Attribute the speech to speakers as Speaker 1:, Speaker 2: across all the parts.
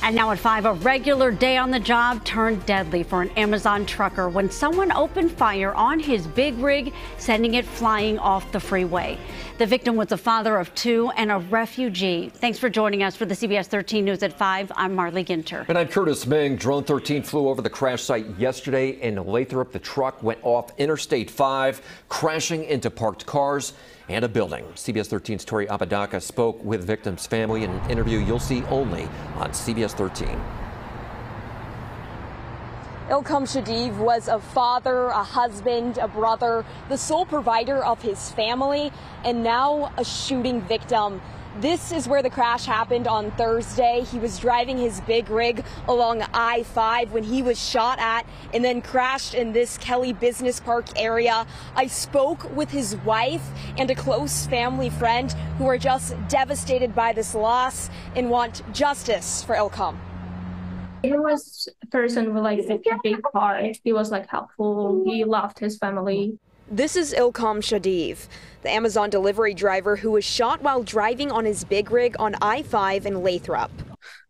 Speaker 1: And now at 5, a regular day on the job turned deadly for an Amazon trucker when someone opened fire on his big rig, sending it flying off the freeway. The victim was a father of two and a refugee. Thanks for joining us for the CBS 13 News at 5. I'm Marley Ginter.
Speaker 2: And I'm Curtis Ming. Drone 13 flew over the crash site yesterday in Lathrop. The truck went off Interstate 5, crashing into parked cars and a building. CBS 13's Tori Apodaca spoke with victim's family in an interview you'll see only on CBS 13.
Speaker 3: Ilkhom Shodiev was a father, a husband, a brother, the sole provider of his family, and now a shooting victim. This is where the crash happened on Thursday. He was driving his big rig along I 5 when he was shot at and then crashed in this Kelly Business Park area. I spoke with his wife and a close family friend who are just devastated by this loss and want justice for Ilkhom.
Speaker 4: He was a person with like a big heart. He was like helpful. He loved his family.
Speaker 3: This is Ilkhom Shodiev, the Amazon delivery driver who was shot while driving on his big rig on I-5 in Lathrop.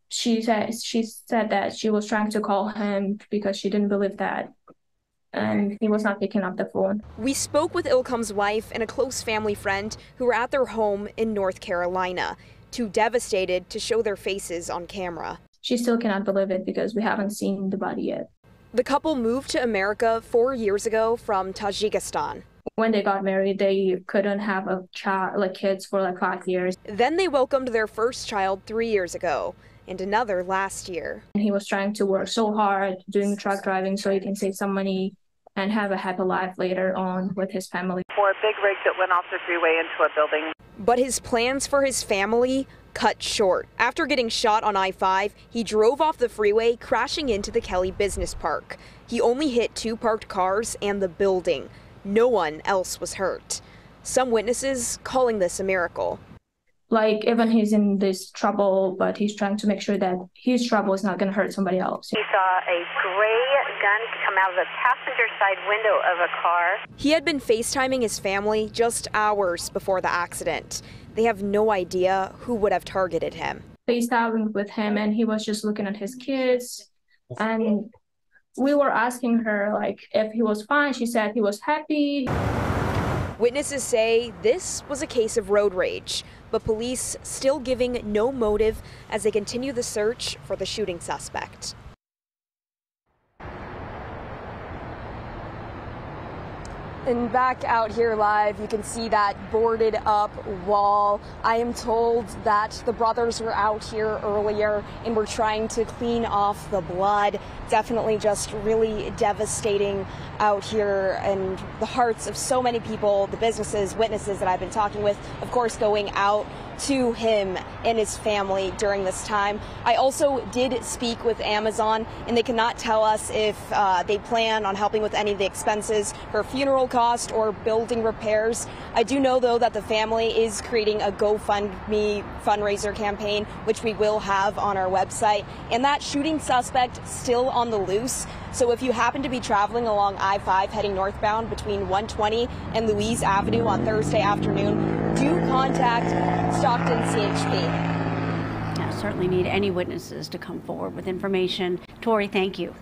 Speaker 4: She said she said that she was trying to call him because she didn't believe that and he was not picking up the phone.
Speaker 3: We spoke with Ilkhom's wife and a close family friend who were at their home in North Carolina, too devastated to show their faces on camera.
Speaker 4: She still cannot believe it because we haven't seen the body yet.
Speaker 3: The couple moved to America four years ago from Tajikistan.
Speaker 4: When they got married, they couldn't have a child, like kids, for like five years.
Speaker 3: Then they welcomed their first child three years ago and another last year.
Speaker 4: And he was trying to work so hard doing truck driving so he can save some money and have a happy life later on with his family.
Speaker 5: For a big rig that went off the freeway into a building.
Speaker 3: But his plans for his family cut short. After getting shot on I 5, he drove off the freeway, crashing into the Kelly Business Park. He only hit two parked cars and the building. No one else was hurt. Some witnesses calling this a miracle.
Speaker 4: Like, even he's in this trouble, but he's trying to make sure that his trouble is not going to hurt somebody else.
Speaker 5: He saw a gray gun come out of the passenger side window of a car.
Speaker 3: He had been FaceTiming his family just hours before the accident. They have no idea who would have targeted him.
Speaker 4: FaceTiming with him, and he was just looking at his kids. And we were asking her, like, if he was fine. She said he was happy.
Speaker 3: Witnesses say this was a case of road rage, but police still giving no motive as they continue the search for the shooting suspect. And back out here live, you can see that boarded up wall. I am told that the brothers were out here earlier and were trying to clean off the blood. Definitely just really devastating out here and the hearts of so many people, the businesses, witnesses that I've been talking with, of course, going out to him and his family during this time. I also did speak with Amazon, and they cannot tell us if uh, they plan on helping with any of the expenses for funeral cost or building repairs. I do know, though, that the family is creating a GoFundMe fundraiser campaign, which we will have on our website. And that shooting suspect still on the loose. So if you happen to be traveling along I 5 heading northbound between 120 and Louise Avenue on Thursday afternoon, do contact Stockton CHP.
Speaker 1: Yeah, certainly need any witnesses to come forward with information. Tori, thank you.